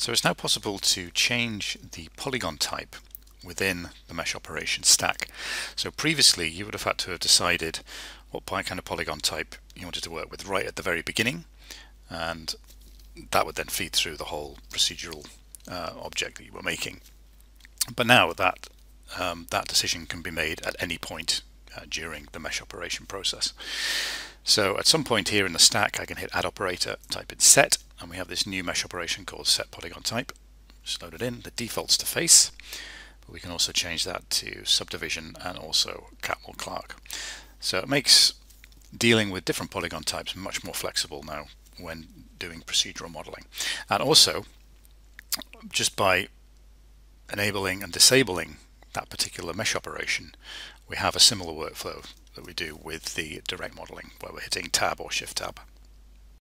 So it's now possible to change the polygon type within the mesh operation stack. So previously you would have had to have decided what kind of polygon type you wanted to work with right at the very beginning and that would then feed through the whole procedural uh, object that you were making. But now that um, that decision can be made at any point uh, during the mesh operation process. So at some point here in the stack I can hit add operator, type in set and we have this new mesh operation called set polygon type. Just load it in, the default's to face but we can also change that to subdivision and also Catmull Clark. So it makes dealing with different polygon types much more flexible now when doing procedural modeling. And also, just by enabling and disabling that particular mesh operation, we have a similar workflow that we do with the direct modeling where we're hitting tab or shift tab